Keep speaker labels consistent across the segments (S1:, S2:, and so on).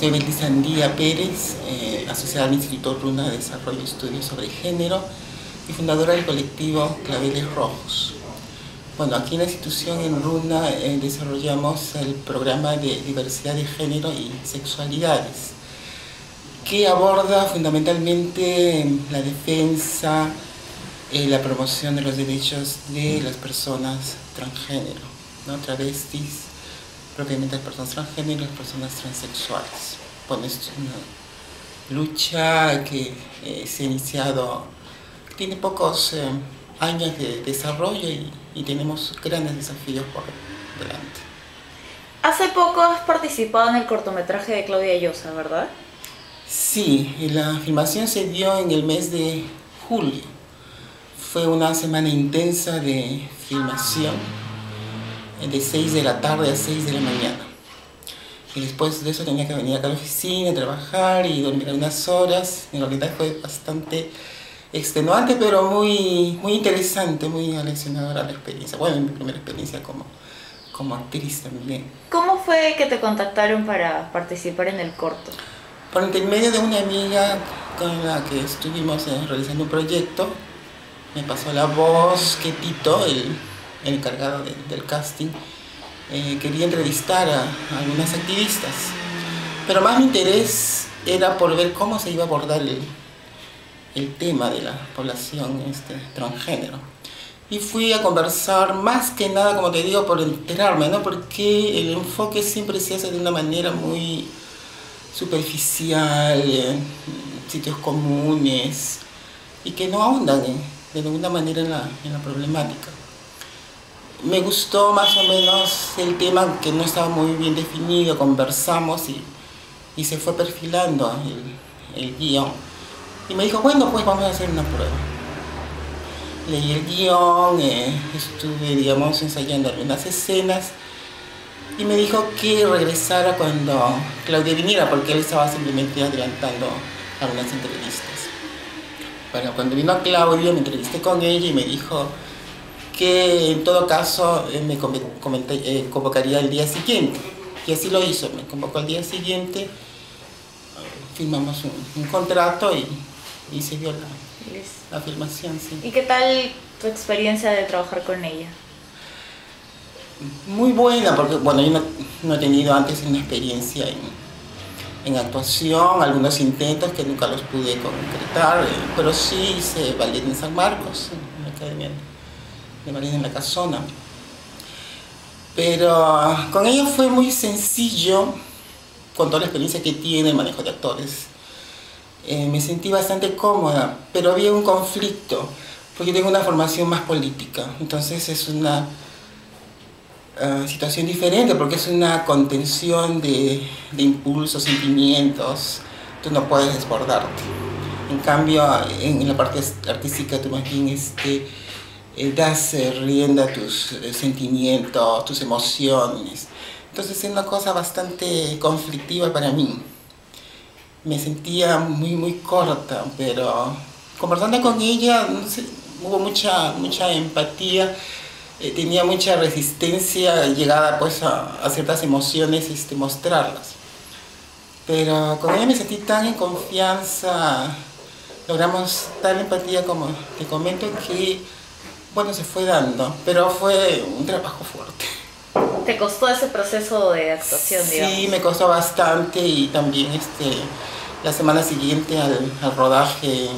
S1: Soy Belisa Andía Pérez, eh, asociada al Instituto Runa de Desarrollo y Estudios sobre Género y fundadora del colectivo Claveles Rojos. Bueno, aquí en la institución en Runa eh, desarrollamos el programa de diversidad de género y sexualidades, que aborda fundamentalmente la defensa, y la promoción de los derechos de las personas transgénero, ¿no? travestis, propiamente las personas transgénero y las personas transexuales. Bueno, es una lucha que eh, se ha iniciado, tiene pocos eh, años de desarrollo y, y, tenemos grandes desafíos por delante.
S2: Hace poco has participado en el cortometraje de Claudia Llosa, ¿verdad?
S1: Sí, la filmación se dio en el mes de julio. Fue una semana intensa de filmación de 6 de la tarde a 6 de la mañana. Y después de eso tenía que venir acá a la oficina, trabajar y dormir unas horas. En realidad fue bastante extenuante, pero muy, muy interesante, muy aleccionadora la experiencia. Bueno, mi primera experiencia como, como actriz también.
S2: ¿Cómo fue que te contactaron para participar en el corto?
S1: Por intermedio de una amiga con la que estuvimos eh, realizando un proyecto, me pasó la voz que Tito, el el encargado del casting, eh, quería entrevistar a, algunas activistas. Pero más mi interés era por ver cómo se iba a abordar el, tema de la población este, transgénero. Y fui a conversar más que nada, como te digo, por enterarme, ¿no? Porque el enfoque siempre se hace de una manera muy superficial, en sitios comunes, y que no ahondan de ninguna manera en en la problemática me gustó más o menos el tema que no estaba muy bien definido, conversamos y, se fue perfilando el, el, guion. Y me dijo, bueno, pues vamos a hacer una prueba. Leí el guion, eh, estuve, digamos, ensayando algunas escenas y me dijo que regresara cuando Claudia viniera, porque él estaba simplemente adelantando algunas entrevistas. Bueno, cuando vino Claudia me entrevisté con ella y me dijo, que en todo caso eh, me eh, convocaría el día siguiente. Y así lo hizo, me convocó el día siguiente, firmamos un, contrato y, y, se dio la, la filmación. Sí.
S2: ¿Y qué tal tu experiencia de trabajar con ella?
S1: Muy buena, porque bueno, yo no, he tenido antes una experiencia en, en, actuación, algunos intentos que nunca los pude concretar, eh, pero sí hice ballet en San Marcos, en la Academia de Marina en la Casona. Pero ah, con ella fue muy sencillo, con toda la experiencia que tiene el manejo de actores. Eh, me sentí bastante cómoda, pero había un conflicto, porque tengo una formación más política, entonces es una uh, situación diferente, porque es una contención de, de, impulsos, sentimientos, tú no puedes desbordarte. En cambio, en, en la parte artística tú más bien este, eh, das eh, rienda a tus eh, sentimientos, tus emociones. Entonces es una cosa bastante conflictiva para mí. Me sentía muy, muy corta, pero conversando con ella hubo mucha, mucha empatía, tenía mucha resistencia llegada pues a, a, ciertas emociones este, mostrarlas. Pero con ella me sentí tan en confianza, logramos tal empatía como te comento que bueno, se fue dando, pero fue un trabajo fuerte.
S2: ¿Te costó ese proceso de actuación,
S1: Sí, me costó bastante y también este, la semana siguiente al, al rodaje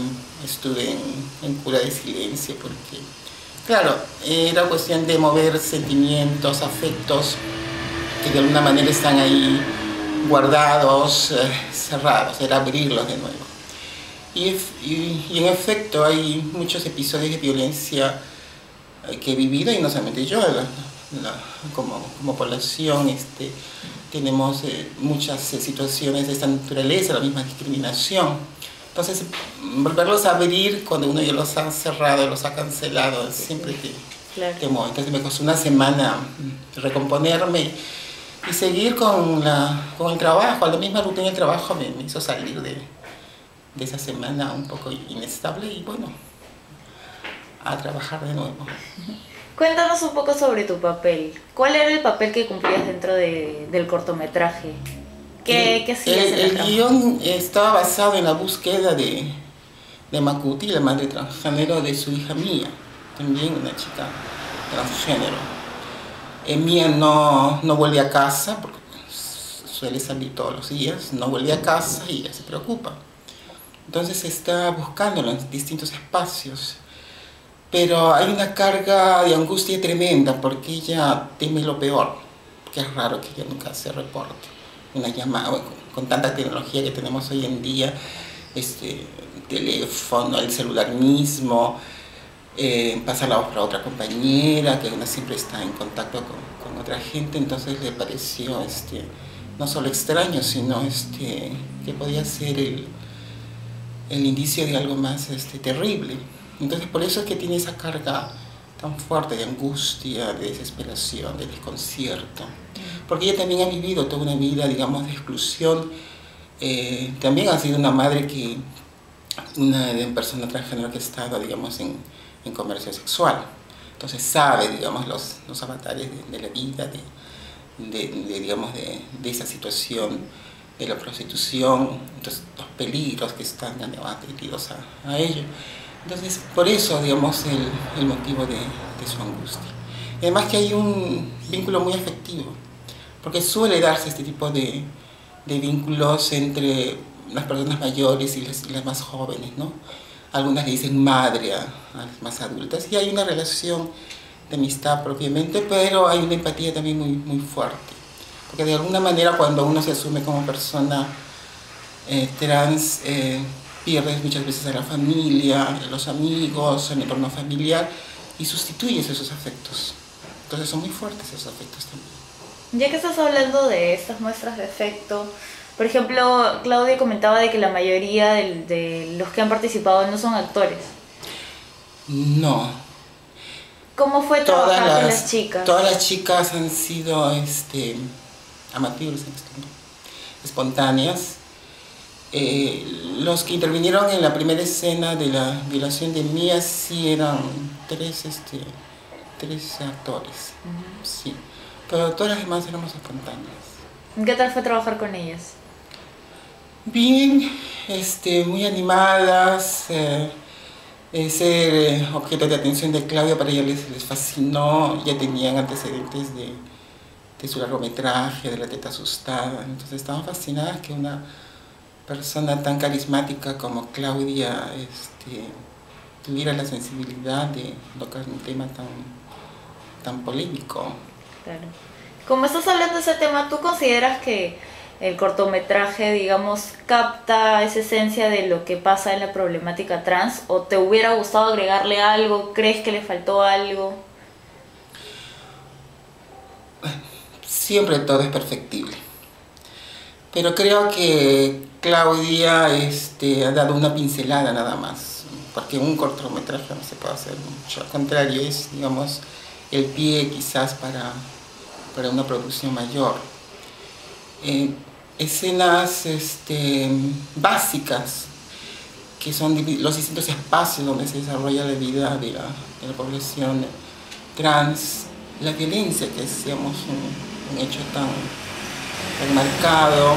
S1: estuve en, en, cura de silencio porque, claro, era cuestión de mover sentimientos, afectos que de alguna manera están ahí guardados, eh, cerrados, era abrirlos de nuevo. Y, y, y en efecto hay muchos episodios de violencia que he vivido y no solamente yo, como, como, población este, tenemos eh, muchas eh, situaciones de esta naturaleza, la misma discriminación. Entonces, volverlos a abrir cuando uno ya los ha cerrado, los ha cancelado, siempre te, claro. Entonces me costó una semana recomponerme y seguir con, la, con el trabajo, la misma rutina del trabajo me, me hizo salir de, de esa semana un poco inestable y bueno, a trabajar de nuevo.
S2: Cuéntanos un poco sobre tu papel. ¿Cuál era el papel que cumplías dentro de, del cortometraje? ¿Qué, qué sigue
S1: el, el guion estaba basado en la búsqueda de, de Makuti, la madre transgénero de su hija Mía, también una chica transgénero. Eh, Mía no, no vuelve a casa, porque suele salir todos los días, no vuelve a casa y ella se preocupa. Entonces está buscando en distintos espacios. Pero hay una carga de angustia tremenda porque ella teme lo peor, que es raro que ella nunca se reporte. Una llamada, con tanta tecnología que tenemos hoy en día, este, teléfono, el celular mismo, eh, pasa la voz para otra compañera, que una siempre está en contacto con, con otra gente, entonces le pareció este, no solo extraño, sino este, que podía ser el, el indicio de algo más este, terrible. Entonces por eso es que tiene esa carga tan fuerte de angustia, de desesperación, de desconcierto. Porque ella también ha vivido toda una vida, digamos, de exclusión. Eh, también ha sido una madre que, una persona transgénero que ha estado, digamos, en, en comercio sexual. Entonces sabe, digamos, los, los avatares de, de la vida, de, de, digamos, de, de esa situación de la prostitución, entonces, los peligros que están atribuidos a, a ello. Entonces, por eso, digamos, el, el motivo de, de, su angustia. Y además que hay un vínculo muy afectivo, porque suele darse este tipo de, de vínculos entre las personas mayores y las, y las, más jóvenes, ¿no? Algunas le dicen madre a, a las más adultas, y hay una relación de amistad propiamente, pero hay una empatía también muy, muy fuerte porque de alguna manera cuando uno se asume como persona eh, trans, eh, pierdes muchas veces a la familia, a los amigos, el entorno familiar y sustituyes esos afectos. Entonces son muy fuertes esos afectos también.
S2: Ya que estás hablando de estas muestras de afecto, por ejemplo, Claudia comentaba de que la mayoría de, de los que han participado no son actores.
S1: No.
S2: ¿Cómo fue trabajar
S1: todas las,
S2: con las chicas?
S1: Todas las chicas han sido este, amateurs, espontáneas. Eh, los que intervinieron en la primera escena de la violación de Mía sí eran tres, este, tres actores, uh -huh. sí. Pero todas las demás éramos espontáneas.
S2: ¿Qué tal fue trabajar con ellas?
S1: Bien, este, muy animadas. Eh, ser objeto de atención de Claudia para ella les, les fascinó, ya tenían antecedentes de, de su largometraje, de la teta asustada. Entonces estaban fascinadas que una persona tan carismática como Claudia este, tuviera la sensibilidad de tocar un tema tan, tan polémico.
S2: Claro. Como estás hablando de ese tema, ¿tú consideras que el cortometraje, digamos, capta esa esencia de lo que pasa en la problemática trans? ¿O te hubiera gustado agregarle algo? ¿Crees que le faltó algo?
S1: siempre todo es perfectible. Pero creo que Claudia este, ha dado una pincelada nada más, porque un cortometraje no se puede hacer mucho, al contrario, es, digamos, el pie quizás para, para una producción mayor. Eh, escenas este, básicas, que son los distintos espacios donde se desarrolla la vida de la, población trans, la violencia, que es, un hecho tan, tan marcado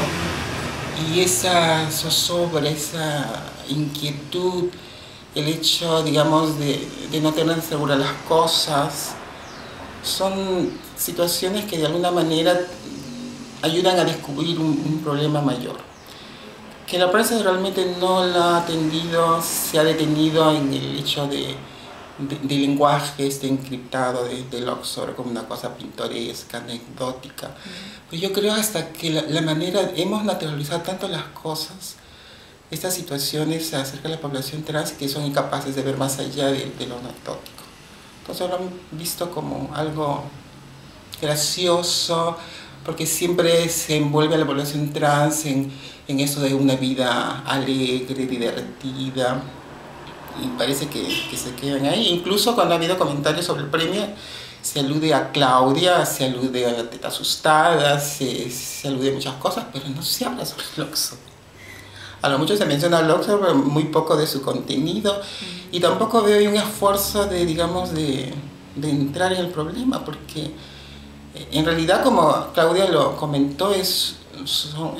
S1: y esa zozobra, esa inquietud, el hecho, digamos, de, de no tener seguras las cosas, son situaciones que de alguna manera ayudan a descubrir un, un problema mayor. Que la prensa realmente no la ha atendido, se ha detenido en el hecho de, de, de, lenguaje este encriptado de, de Oxford como una cosa pintoresca, anecdótica. Mm. Pero yo creo hasta que la, la, manera, hemos naturalizado tanto las cosas, estas situaciones acerca de la población trans que son incapaces de ver más allá de, de lo anecdótico. Entonces lo han visto como algo gracioso, porque siempre se envuelve a la población trans en, en eso de una vida alegre, divertida, y parece que, que, se quedan ahí. Incluso cuando ha habido comentarios sobre el premio, se alude a Claudia, se alude a teta asustada, se, se alude a muchas cosas, pero no se habla sobre Loxo. A lo mucho se menciona Loxo, pero muy poco de su contenido, y tampoco veo un esfuerzo de, digamos, de, de entrar en el problema, porque en realidad, como Claudia lo comentó, es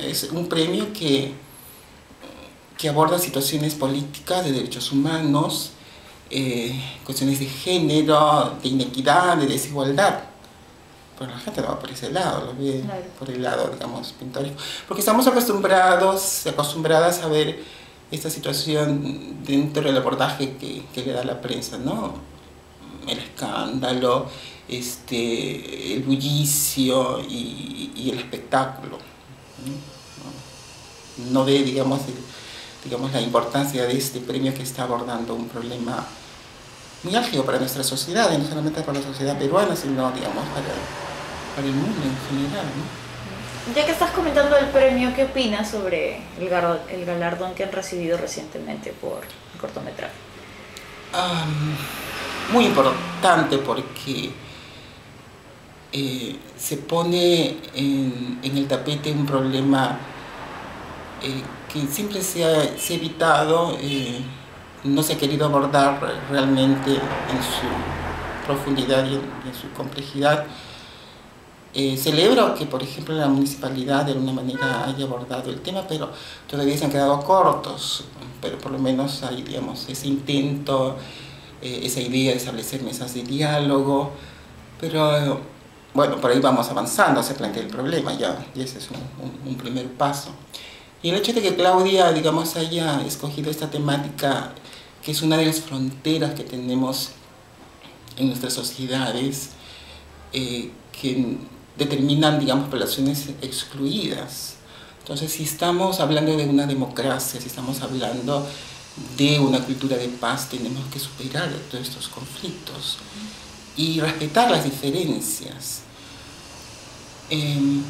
S1: es un premio que, que aborda situaciones políticas, de derechos humanos, eh, cuestiones de género, de inequidad, de desigualdad. Pero la gente lo va por ese lado, lo ve por el lado, digamos, pintórico. Porque estamos acostumbrados, acostumbradas a ver esta situación dentro del abordaje que, que le da la prensa, ¿no? El escándalo, este, el bullicio y, y el espectáculo. ¿no? no ve, digamos, digamos, la importancia de este premio que está abordando un problema muy álgido para nuestra sociedad, y no solamente para la sociedad peruana, sino, digamos, para, para el mundo en general. ¿no?
S2: Ya que estás comentando el premio, ¿qué opinas sobre el, el galardón que han recibido recientemente por el cortometraje?
S1: muy importante porque eh, se pone en, en, el tapete un problema eh, que siempre se ha, evitado, eh, no se ha querido abordar realmente en su profundidad y en, su complejidad. celebro que, por ejemplo, la municipalidad de alguna manera haya abordado el tema, pero todavía se han quedado cortos, pero por lo menos hay, digamos, ese intento, esa idea de establecer mesas de diálogo, pero bueno, por ahí vamos avanzando, se plantea el problema ya, y ese es un, primer paso. Y el hecho de que Claudia, digamos, haya escogido esta temática, que es una de las fronteras que tenemos en nuestras sociedades, eh, que determinan, digamos, poblaciones excluidas. Entonces, si estamos hablando de una democracia, si estamos hablando de una cultura de paz, tenemos que superar todos estos conflictos y respetar las diferencias. Em,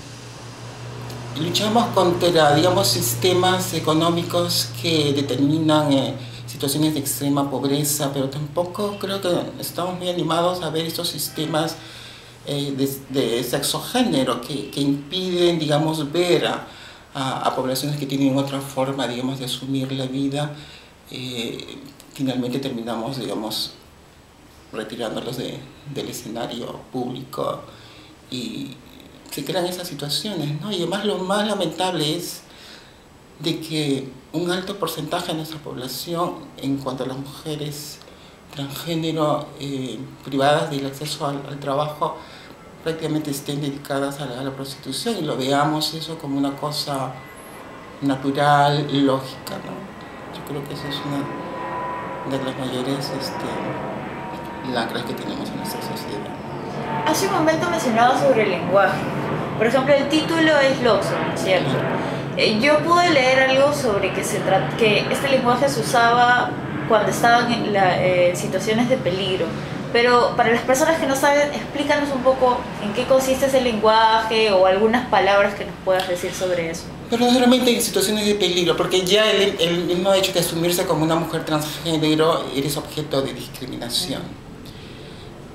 S1: luchamos contra, digamos, sistemas económicos que determinan eh, situaciones de extrema pobreza, pero tampoco creo que estamos muy animados a ver estos sistemas eh, de, sexo-género que, que, impiden, digamos, ver a, a, poblaciones que tienen otra forma, digamos, de asumir la vida. Eh, finalmente terminamos, digamos, retirándolos de, del escenario público y, se crean esas situaciones, ¿no? Y además lo más lamentable es de que un alto porcentaje de nuestra población, en cuanto a las mujeres transgénero eh, privadas del acceso al, trabajo, prácticamente estén dedicadas a la, prostitución y lo veamos eso como una cosa natural, lógica, ¿no? Yo creo que eso es una de las mayores este, lacras que tenemos en nuestra sociedad.
S2: Hace un momento mencionaba sobre el lenguaje. Por ejemplo, el título es Loxo, ¿cierto? Eh, yo pude leer algo sobre que, se que este lenguaje se usaba cuando estaban en eh, situaciones de peligro. Pero para las personas que no saben, explícanos un poco en qué consiste ese lenguaje o algunas palabras que nos puedas decir sobre eso.
S1: Pero no solamente en situaciones de peligro, porque ya el, el mismo hecho de asumirse como una mujer transgénero eres objeto de discriminación.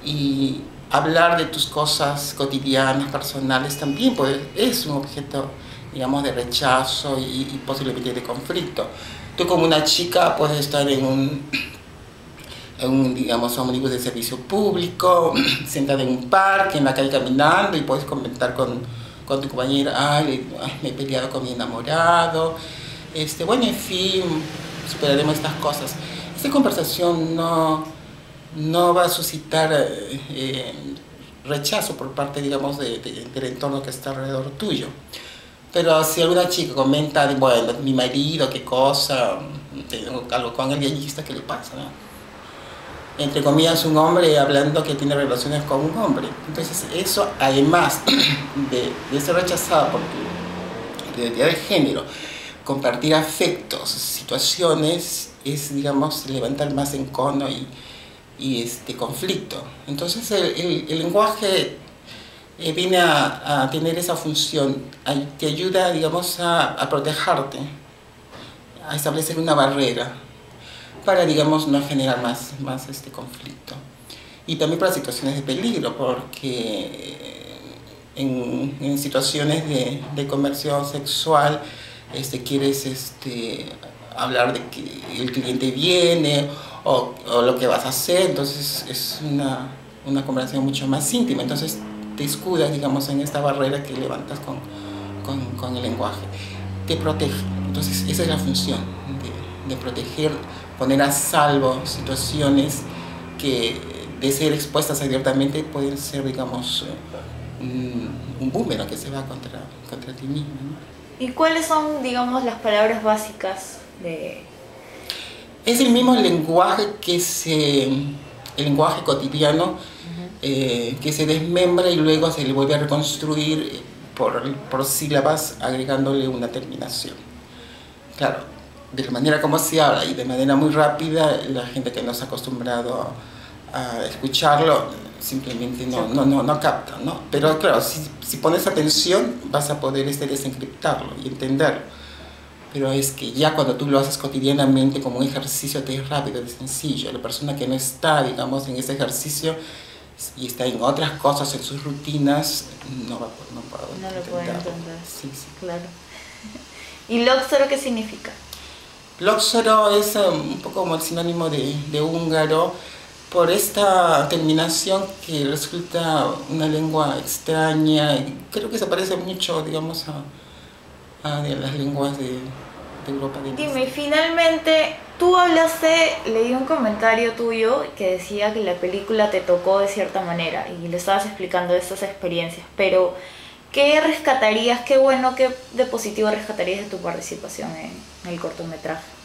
S1: Y hablar de tus cosas cotidianas, personales, también pues, es un objeto, digamos, de rechazo y, posiblemente de conflicto. Tú como una chica puedes estar en un, en un digamos, ómnibus de servicio público, sentada en un parque, en la calle caminando y puedes comentar con, con tu compañera, ay, me he peleado con mi enamorado, este, bueno, en fin, superaremos estas cosas. Esta conversación no no va a suscitar eh, eh, rechazo por parte, digamos, de, del entorno que está alrededor tuyo. Pero si alguna chica comenta, bueno, mi marido, qué cosa, tengo algo con el gallista, ¿qué le pasa? Entre comillas, un hombre hablando que tiene relaciones con un hombre. Entonces, eso, además de, de ser rechazado por tu identidad de género, compartir afectos, situaciones, es, digamos, levantar más encono y, y este conflicto. Entonces el, el, lenguaje eh, viene a, tener esa función, te ayuda, digamos, a, protegerte, a establecer una barrera para, digamos, no generar más, más este conflicto. Y también para situaciones de peligro, porque en, en situaciones de, de, comercio sexual este, quieres este, hablar de que el cliente viene o, lo que vas a hacer, entonces es una, una conversación mucho más íntima, entonces te escudas, digamos, en esta barrera que levantas con, con, con, el lenguaje, te protege. Entonces esa es la función, de, de proteger, poner a salvo situaciones que de ser expuestas abiertamente pueden ser, digamos, un, un boomerang que se va contra, contra ti mismo.
S2: ¿Y cuáles son, digamos, las palabras básicas de...
S1: Es el mismo lenguaje que se... el lenguaje cotidiano eh, que se desmembra y luego se le vuelve a reconstruir por, por sílabas agregándole una terminación. Claro, de la manera como se habla y de manera muy rápida, la gente que no se ha acostumbrado a, escucharlo simplemente no, no, no, no, capta, ¿no? Pero claro, si, si, pones atención vas a poder este, desencriptarlo y entenderlo. Pero es que ya cuando tú lo haces cotidianamente como un ejercicio de rápido, de sencillo, la persona que no está, digamos, en ese ejercicio y está en otras cosas, en sus rutinas, no va no puedo
S2: No lo puede entender. Sí, sí. Claro. ¿Y Loxoro qué significa?
S1: Loxoro es um, un poco como el sinónimo de, de húngaro por esta terminación que resulta una lengua extraña. Creo que se parece mucho, digamos, a, a de las lenguas de, de Europa. De
S2: Dime, finalmente, tú hablaste, leí un comentario tuyo que decía que la película te tocó de cierta manera y le estabas explicando estas experiencias, pero ¿qué rescatarías, qué bueno, qué de positivo rescatarías de tu participación en, en el cortometraje?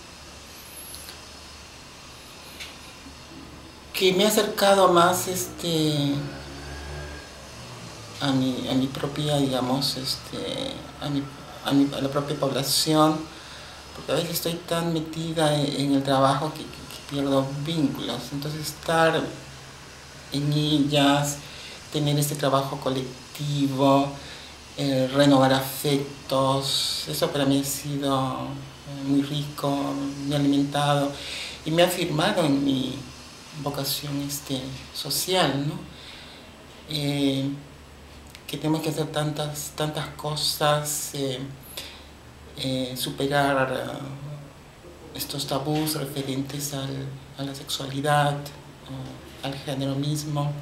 S1: que me ha acercado más este a mi, a mi propia digamos este a, mi, a, mi, a la propia población porque a veces estoy tan metida en, el trabajo que, pierdo vínculos entonces estar en ellas tener este trabajo colectivo eh, renovar afectos eso para mí ha sido muy rico ha alimentado y me ha afirmado en mi vocación este, social, ¿no? Eh, que tenemos que hacer tantas, tantas cosas, eh, eh, superar estos tabús referentes al, a la sexualidad, al género mismo,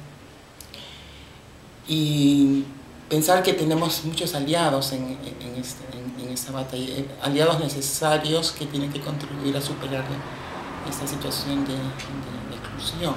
S1: y pensar que tenemos muchos aliados en, en, este, en, en esta batalla, aliados necesarios que tienen que contribuir a superar esta situación de exclusión.